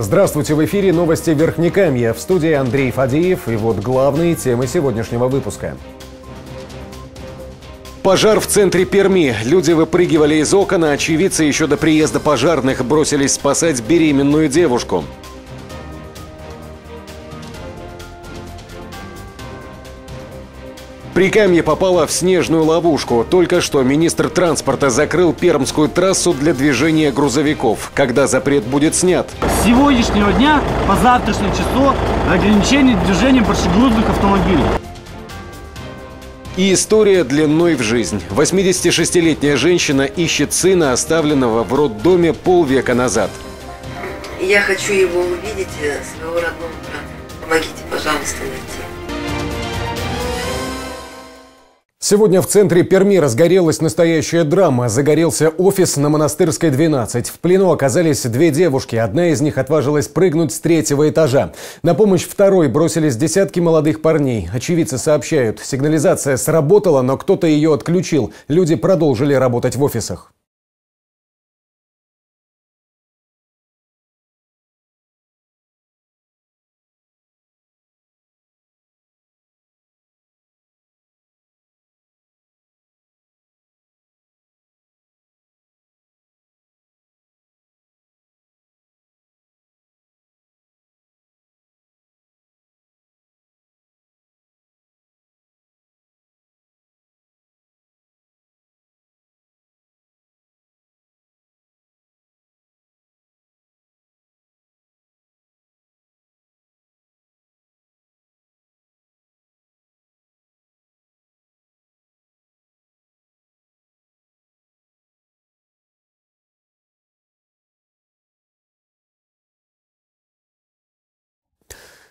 Здравствуйте, в эфире новости Верхнекамья. В студии Андрей Фадеев. И вот главные темы сегодняшнего выпуска. Пожар в центре Перми. Люди выпрыгивали из окон, а очевидцы еще до приезда пожарных бросились спасать беременную девушку. Прикамье попало в снежную ловушку. Только что министр транспорта закрыл пермскую трассу для движения грузовиков. Когда запрет будет снят? С сегодняшнего дня по завтрашнее число ограничение движения большегрузных автомобилей. И история длиной в жизнь. 86-летняя женщина ищет сына, оставленного в роддоме полвека назад. Я хочу его увидеть, э, своего родного брата. Помогите, пожалуйста, найти. Сегодня в центре Перми разгорелась настоящая драма. Загорелся офис на Монастырской 12. В плену оказались две девушки. Одна из них отважилась прыгнуть с третьего этажа. На помощь второй бросились десятки молодых парней. Очевидцы сообщают, сигнализация сработала, но кто-то ее отключил. Люди продолжили работать в офисах.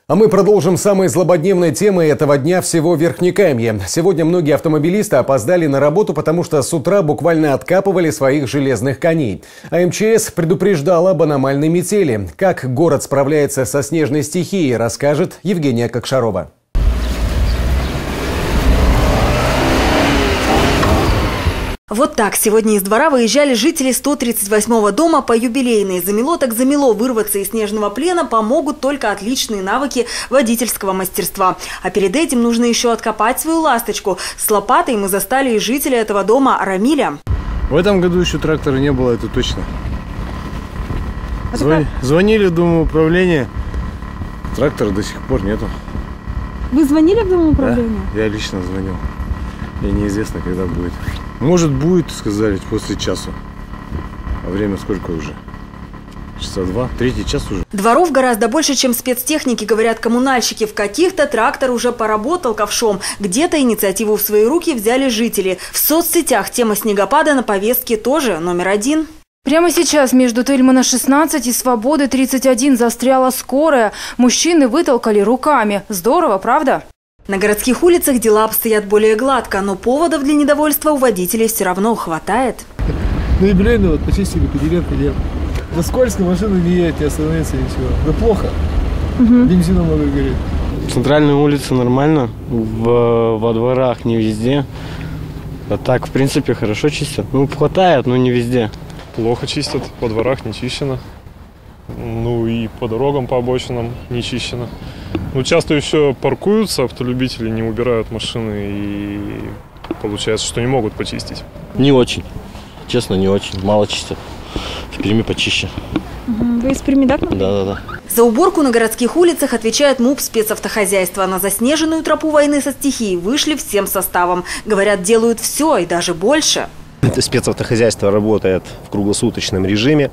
А мы продолжим самой злободневной темой этого дня всего Верхнекамья. Сегодня многие автомобилисты опоздали на работу, потому что с утра буквально откапывали своих железных коней. А МЧС предупреждала об аномальной метели. Как город справляется со снежной стихией, расскажет Евгения Кокшарова. Вот так сегодня из двора выезжали жители 138-го дома по юбилейной. Замело так замело. Вырваться из снежного плена помогут только отличные навыки водительского мастерства. А перед этим нужно еще откопать свою ласточку. С лопатой мы застали и жителя этого дома Рамиля. В этом году еще трактора не было, это точно. А Звон... Звонили в Дом управления. Трактора до сих пор нету. Вы звонили в Дом управления? Да, я лично звонил. И неизвестно, когда будет. Может будет, сказали, после часа. А время сколько уже? Часа два, третий час уже. Дворов гораздо больше, чем спецтехники, говорят коммунальщики. В каких-то трактор уже поработал ковшом. Где-то инициативу в свои руки взяли жители. В соцсетях тема снегопада на повестке тоже номер один. Прямо сейчас между Тельмана 16 и Свободы 31 застряла скорая. Мужчины вытолкали руками. Здорово, правда? На городских улицах дела обстоят более гладко, но поводов для недовольства у водителей все равно хватает. Ну и блин, вот почистили по деревке дело. Да скользко, машину не едет, не остановится, ничего. Да плохо. Угу. Бензина много горит. Центральные улицы нормально, в, во дворах не везде. А так, в принципе, хорошо чистят. Ну, хватает, но не везде. Плохо чистят, по дворах не чищено. Ну и по дорогам, по обочинам не чищено. Ну, часто еще паркуются, автолюбители не убирают машины и получается, что не могут почистить. Не очень. Честно, не очень. Мало чистят. В Перми почище. Вы из Перми, да? Да, да, да. За уборку на городских улицах отвечает МУП спецавтохозяйства. На заснеженную тропу войны со стихией вышли всем составом. Говорят, делают все и даже больше. Спецавтохозяйство работает в круглосуточном режиме.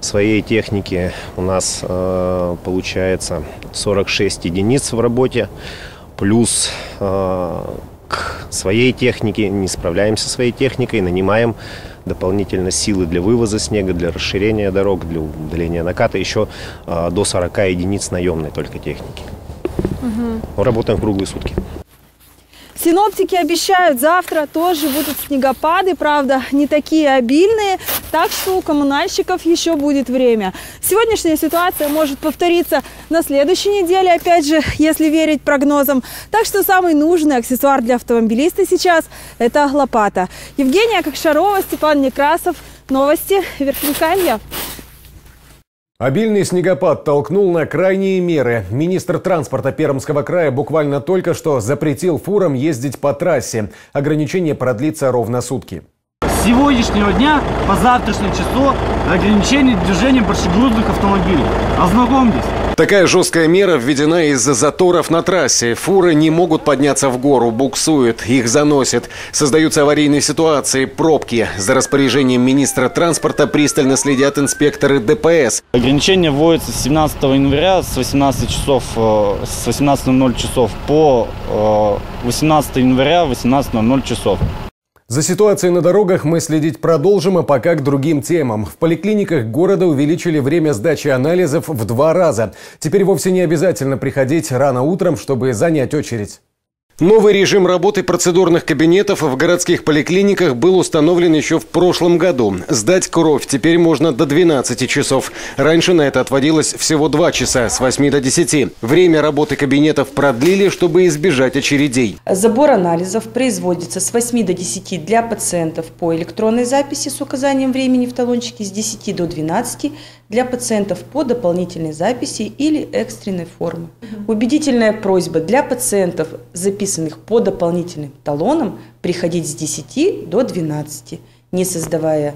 Своей техники у нас э, получается 46 единиц в работе. Плюс э, к своей технике не справляемся со своей техникой, нанимаем дополнительно силы для вывоза снега, для расширения дорог, для удаления наката. Еще э, до 40 единиц наемной только техники. Угу. Работаем в круглые сутки. Синоптики обещают, завтра тоже будут снегопады, правда, не такие обильные, так что у коммунальщиков еще будет время. Сегодняшняя ситуация может повториться на следующей неделе, опять же, если верить прогнозам. Так что самый нужный аксессуар для автомобилиста сейчас – это лопата. Евгения Кокшарова, Степан Некрасов. Новости Верхнекамья. Обильный снегопад толкнул на крайние меры. Министр транспорта Пермского края буквально только что запретил фурам ездить по трассе. Ограничение продлится ровно сутки. С сегодняшнего дня по завтрашнее число ограничение движения большегрузных автомобилей. Ознакомьтесь. Такая жесткая мера введена из-за заторов на трассе. Фуры не могут подняться в гору, буксуют, их заносят. Создаются аварийные ситуации, пробки. За распоряжением министра транспорта пристально следят инспекторы ДПС. Ограничение вводится с 17 января с 18 часов, э, с 18.00 часов по 18 э, января 18.00 часов. За ситуацией на дорогах мы следить продолжим, а пока к другим темам. В поликлиниках города увеличили время сдачи анализов в два раза. Теперь вовсе не обязательно приходить рано утром, чтобы занять очередь. Новый режим работы процедурных кабинетов в городских поликлиниках был установлен еще в прошлом году. Сдать кровь теперь можно до 12 часов. Раньше на это отводилось всего 2 часа, с 8 до 10. Время работы кабинетов продлили, чтобы избежать очередей. Забор анализов производится с 8 до 10 для пациентов по электронной записи с указанием времени в талончике, с 10 до 12 для пациентов по дополнительной записи или экстренной формы. Убедительная просьба для пациентов, записанных по дополнительным талонам, приходить с 10 до 12, не создавая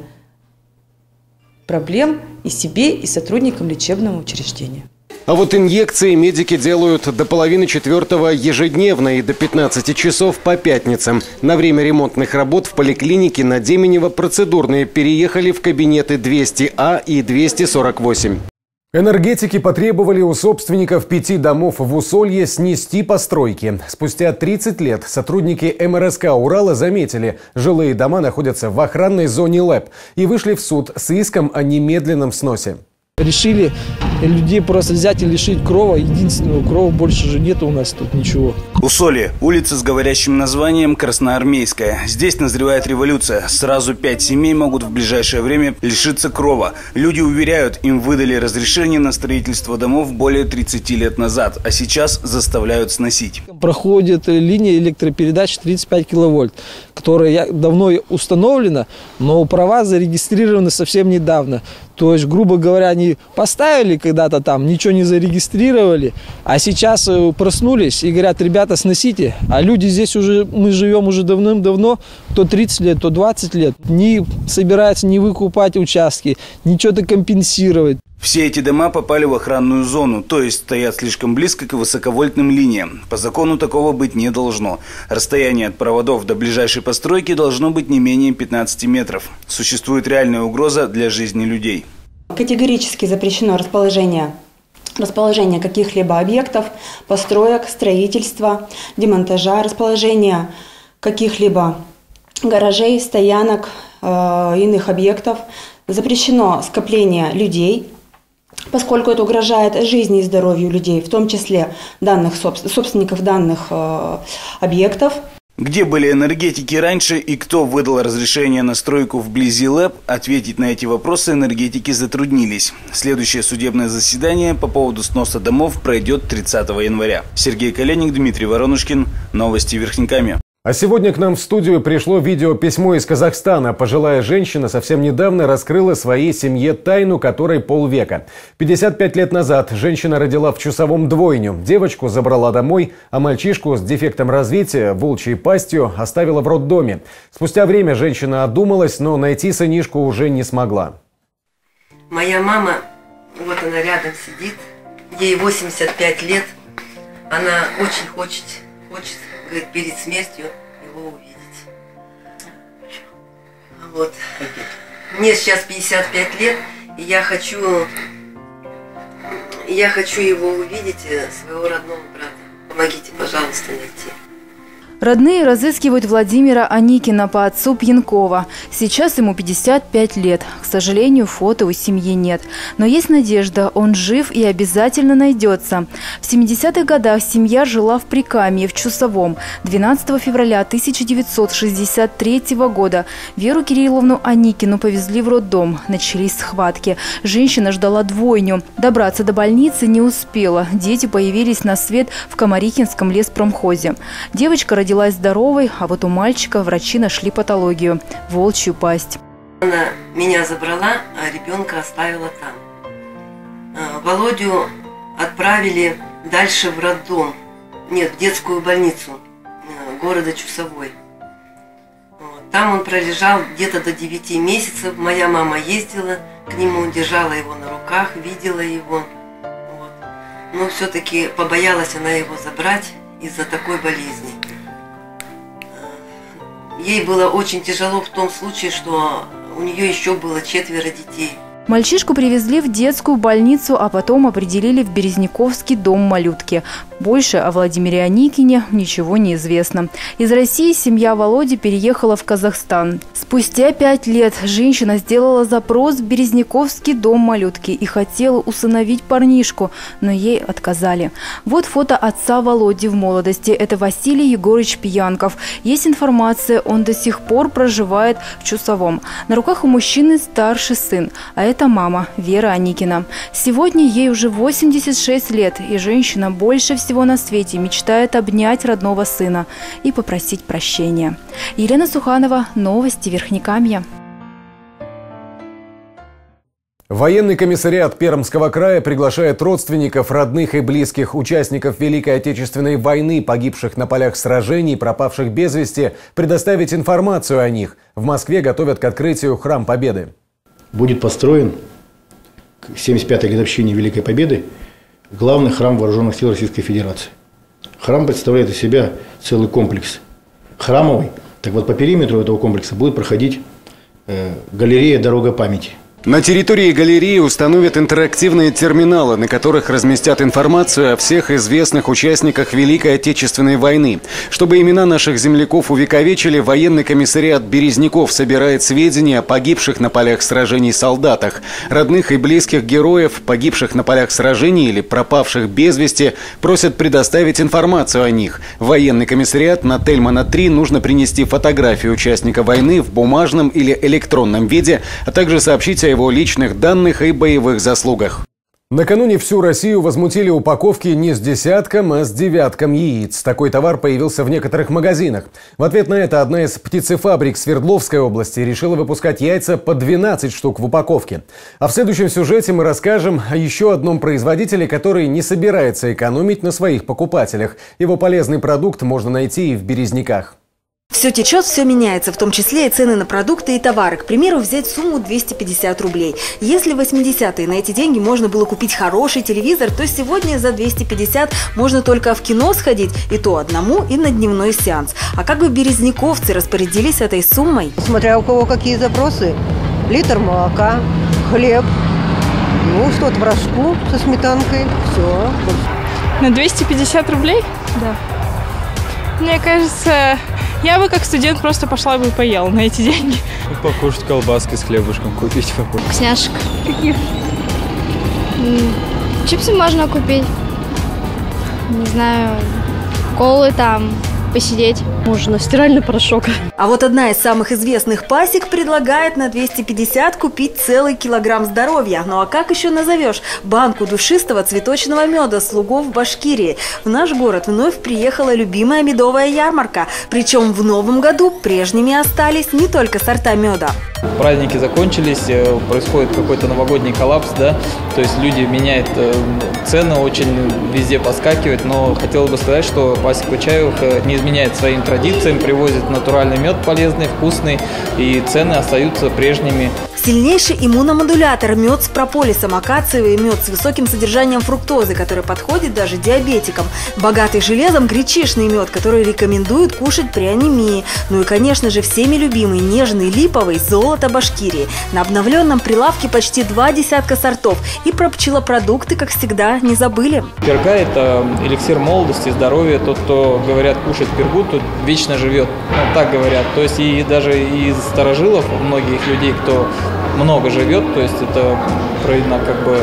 проблем и себе, и сотрудникам лечебного учреждения. А вот инъекции медики делают до половины четвертого ежедневно и до 15 часов по пятницам. На время ремонтных работ в поликлинике на Деменева процедурные переехали в кабинеты 200А и 248. Энергетики потребовали у собственников пяти домов в Усолье снести постройки. Спустя 30 лет сотрудники МРСК Урала заметили, жилые дома находятся в охранной зоне ЛЭП и вышли в суд с иском о немедленном сносе. Решили людей просто взять и лишить крова. Единственного крова больше же нет у нас тут ничего. Усолье. Улица с говорящим названием Красноармейская. Здесь назревает революция. Сразу пять семей могут в ближайшее время лишиться крова. Люди уверяют, им выдали разрешение на строительство домов более 30 лет назад, а сейчас заставляют сносить. Проходит линия электропередач 35 киловольт, которая давно установлена, но права зарегистрированы совсем недавно. То есть, грубо говоря, они поставили когда-то там, ничего не зарегистрировали, а сейчас э, проснулись и говорят, ребята, сносите. А люди здесь уже, мы живем уже давным-давно, то 30 лет, то 20 лет. Не собираются не выкупать участки, ничего-то компенсировать. Все эти дома попали в охранную зону, то есть стоят слишком близко к высоковольтным линиям. По закону такого быть не должно. Расстояние от проводов до ближайшей постройки должно быть не менее 15 метров. Существует реальная угроза для жизни людей. Категорически запрещено расположение расположение каких-либо объектов, построек, строительства, демонтажа, расположение каких-либо гаражей, стоянок, э, иных объектов. Запрещено скопление людей, поскольку это угрожает жизни и здоровью людей, в том числе данных собственников данных э, объектов. Где были энергетики раньше и кто выдал разрешение на стройку вблизи ЛЭП, ответить на эти вопросы энергетики затруднились. Следующее судебное заседание по поводу сноса домов пройдет 30 января. Сергей Коленник, Дмитрий Воронушкин. Новости Верхняками. А сегодня к нам в студию пришло видео-письмо из Казахстана. Пожилая женщина совсем недавно раскрыла своей семье тайну, которой полвека. 55 лет назад женщина родила в часовом двойню. Девочку забрала домой, а мальчишку с дефектом развития, волчьей пастью, оставила в роддоме. Спустя время женщина одумалась, но найти сынишку уже не смогла. Моя мама, вот она рядом сидит, ей 85 лет. Она очень хочет, хочет говорит, перед смертью его увидеть. Вот. Мне сейчас 55 лет, и я хочу, я хочу его увидеть, э, своего родного брата. Помогите, пожалуйста, найти. Родные разыскивают Владимира Аникина по отцу Пьянкова. Сейчас ему 55 лет. К сожалению, фото у семьи нет. Но есть надежда, он жив и обязательно найдется. В 70-х годах семья жила в Прикамье, в Чусовом. 12 февраля 1963 года Веру Кирилловну Аникину повезли в роддом. Начались схватки. Женщина ждала двойню. Добраться до больницы не успела. Дети появились на свет в Комарихинском леспромхозе. Девочка родилась родилась здоровой, а вот у мальчика врачи нашли патологию – волчью пасть. Она меня забрала, а ребенка оставила там. Володю отправили дальше в роддом, нет, в детскую больницу э, города Чусовой. Там он пролежал где-то до 9 месяцев. Моя мама ездила к нему, держала его на руках, видела его. Вот. Но все-таки побоялась она его забрать из-за такой болезни. Ей было очень тяжело в том случае, что у нее еще было четверо детей. Мальчишку привезли в детскую больницу, а потом определили в Березняковский дом малютки. Больше о Владимире Аникине ничего не известно. Из России семья Володи переехала в Казахстан. Спустя пять лет женщина сделала запрос в Березняковский дом малютки и хотела усыновить парнишку, но ей отказали. Вот фото отца Володи в молодости. Это Василий Егорович Пьянков. Есть информация, он до сих пор проживает в Чусовом. На руках у мужчины старший сын, а это мама Вера Аникина. Сегодня ей уже 86 лет, и женщина больше всего всего на свете мечтает обнять родного сына и попросить прощения. Елена Суханова, Новости Верхнекамья. Военный комиссариат Пермского края приглашает родственников, родных и близких участников Великой Отечественной войны, погибших на полях сражений, пропавших без вести, предоставить информацию о них. В Москве готовят к открытию Храм Победы. Будет построен к 75-й годовщине Великой Победы главный храм Вооруженных сил Российской Федерации. Храм представляет из себя целый комплекс храмовый. Так вот, по периметру этого комплекса будет проходить э, галерея «Дорога памяти». На территории галереи установят интерактивные терминалы, на которых разместят информацию о всех известных участниках Великой Отечественной войны. Чтобы имена наших земляков увековечили, военный комиссариат Березняков собирает сведения о погибших на полях сражений солдатах. Родных и близких героев, погибших на полях сражений или пропавших без вести, просят предоставить информацию о них. военный комиссариат на Тельмана-3 нужно принести фотографию участника войны в бумажном или электронном виде, а также сообщить о его личных данных и боевых заслугах. Накануне всю Россию возмутили упаковки не с десятком, а с девятком яиц. Такой товар появился в некоторых магазинах. В ответ на это одна из птицефабрик Свердловской области решила выпускать яйца по 12 штук в упаковке. А в следующем сюжете мы расскажем о еще одном производителе, который не собирается экономить на своих покупателях. Его полезный продукт можно найти и в Березняках. Все течет, все меняется, в том числе и цены на продукты и товары. К примеру, взять сумму 250 рублей. Если в 80-е на эти деньги можно было купить хороший телевизор, то сегодня за 250 можно только в кино сходить, и то одному, и на дневной сеанс. А как бы березняковцы распорядились этой суммой? Смотря у кого какие запросы. Литр молока, хлеб, ну что-то в рожку со сметанкой, все. На 250 рублей? Да. Мне кажется, я бы как студент просто пошла бы и поела на эти деньги. Покушать колбаски с хлебушком, купить покушать. Вкусняшек. Каких? Чипсы можно купить. Не знаю, колы там, посидеть. Можно, стиральный порошок. А вот одна из самых известных пасек предлагает на 250 купить целый килограмм здоровья. Ну а как еще назовешь банку душистого цветочного меда слугов Башкирии? В наш город вновь приехала любимая медовая ярмарка. Причем в новом году прежними остались не только сорта меда. Праздники закончились, э, происходит какой-то новогодний коллапс, да, то есть люди меняют э, цены, очень везде подскакивают, но хотел бы сказать, что пасека чаев э, не изменяет своим традициям, привозит натуральный мед полезный, вкусный, и цены остаются прежними. Сильнейший иммуномодулятор – мед с прополисом, акациевый мед с высоким содержанием фруктозы, который подходит даже диабетикам. Богатый железом гречишный мед, который рекомендуют кушать при анемии. Ну и, конечно же, всеми любимый нежный липовый золото Башкирии. На обновленном прилавке почти два десятка сортов. И про пчелопродукты, как всегда, не забыли. Перга – это эликсир молодости, здоровья. Тот, кто, говорят, кушает пергу, тот вечно живет. Ну, так говорят. То есть и даже из старожилов, многих людей, кто много живет, то есть это проведено как бы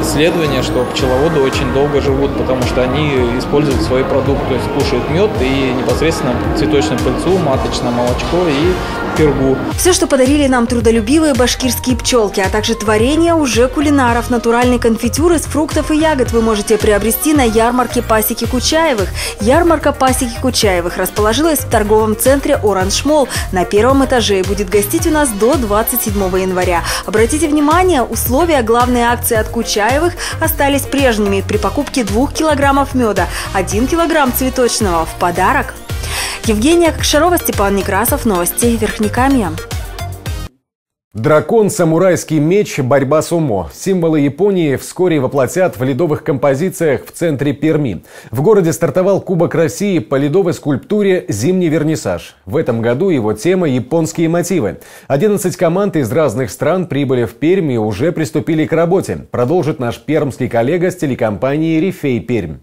исследование, что пчеловоды очень долго живут, потому что они используют свой продукт, то есть кушают мед и непосредственно цветочную пыльцу, маточное молочко и пергу. Все, что подарили нам трудолюбивые башкирские пчелки, а также творения уже кулинаров. Натуральный конфитюр из фруктов и ягод вы можете приобрести на ярмарке Пасеки Кучаевых. Ярмарка Пасеки Кучаевых расположилась в торговом центре Orange Mall на первом этаже и будет гостить у нас до 27 января. Обратите внимание, условия главной акции от Кучаевых остались прежними. При покупке 2 килограммов меда 1 килограмм цветочного в подарок. Евгения Кокшарова, Степан Некрасов. Новости Верхнекамья. Дракон, самурайский меч, борьба с умо. Символы Японии вскоре воплотят в ледовых композициях в центре Перми. В городе стартовал Кубок России по ледовой скульптуре «Зимний вернисаж». В этом году его тема – японские мотивы. 11 команд из разных стран прибыли в Пермь и уже приступили к работе. Продолжит наш пермский коллега с телекомпании «Рифей Пермь».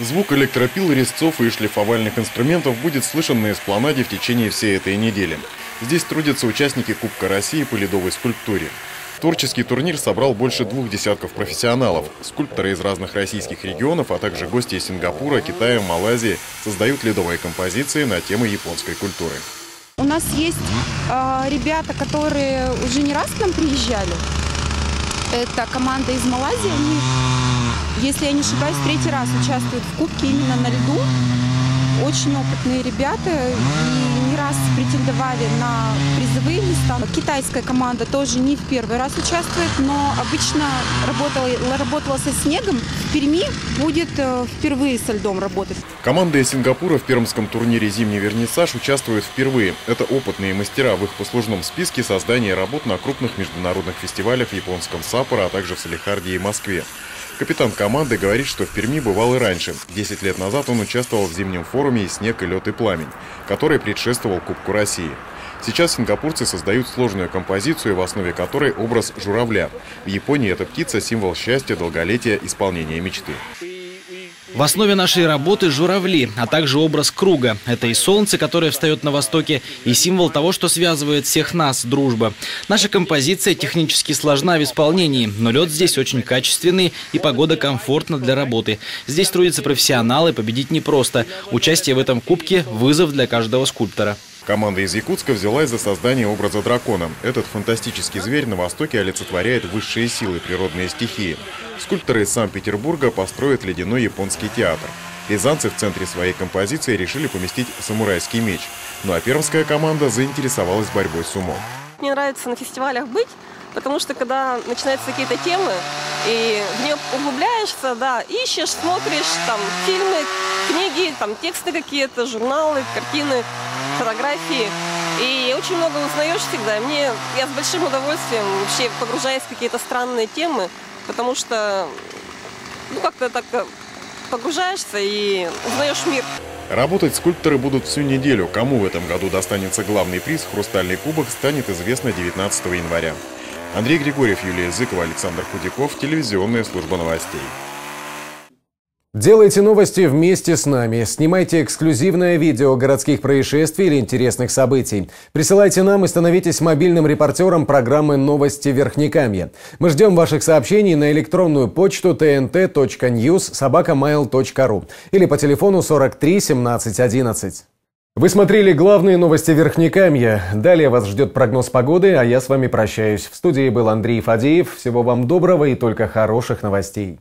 Звук электропил, резцов и шлифовальных инструментов будет слышен на эспланаде в течение всей этой недели. Здесь трудятся участники Кубка России по ледовой скульптуре. Творческий турнир собрал больше двух десятков профессионалов. Скульпторы из разных российских регионов, а также гости из Сингапура, Китая, Малайзии создают ледовые композиции на темы японской культуры. У нас есть э, ребята, которые уже не раз к нам приезжали. Это команда из Малайзии. Они, если я не ошибаюсь, третий раз участвуют в Кубке именно на льду. Очень опытные ребята и не раз претендовали на призовые места. Китайская команда тоже не в первый раз участвует, но обычно работала, работала со снегом. В Перми будет впервые со льдом работать. Команда из Сингапура в пермском турнире «Зимний вернисаж» участвует впервые. Это опытные мастера в их послужном списке создания работ на крупных международных фестивалях в японском Саппоро, а также в Салихарде и Москве. Капитан команды говорит, что в Перми бывал и раньше. Десять лет назад он участвовал в зимнем форуме «Снег и лед и пламень», который предшествовал Кубку России. Сейчас сингапурцы создают сложную композицию, в основе которой образ журавля. В Японии эта птица – символ счастья, долголетия, исполнения мечты. В основе нашей работы журавли, а также образ круга. Это и солнце, которое встает на востоке, и символ того, что связывает всех нас – дружба. Наша композиция технически сложна в исполнении, но лед здесь очень качественный и погода комфортна для работы. Здесь трудятся профессионалы, победить непросто. Участие в этом кубке – вызов для каждого скульптора. Команда из Якутска взялась за создание образа дракона. Этот фантастический зверь на Востоке олицетворяет высшие силы, природные стихии. Скульпторы из Санкт-Петербурга построят ледяной японский театр. Рязанцы в центре своей композиции решили поместить самурайский меч. Ну а пермская команда заинтересовалась борьбой с умом. Мне нравится на фестивалях быть, потому что когда начинаются какие-то темы, и в нее углубляешься, да, ищешь, смотришь там фильмы, книги, там тексты какие-то, журналы, картины, фотографии. И очень много узнаешь всегда. Мне, я с большим удовольствием вообще погружаюсь в какие-то странные темы, потому что ну как-то так погружаешься и узнаешь мир. Работать скульпторы будут всю неделю. Кому в этом году достанется главный приз «Хрустальный кубок» станет известно 19 января. Андрей Григорьев, Юлия Языкова, Александр Худяков, телевизионная служба новостей. Делайте новости вместе с нами. Снимайте эксклюзивное видео городских происшествий или интересных событий. Присылайте нам и становитесь мобильным репортером программы «Новости Верхнекамья». Мы ждем ваших сообщений на электронную почту tnt.news.sobakamail.ru или по телефону 43 17 11. Вы смотрели главные новости Верхнекамья. Далее вас ждет прогноз погоды, а я с вами прощаюсь. В студии был Андрей Фадеев. Всего вам доброго и только хороших новостей.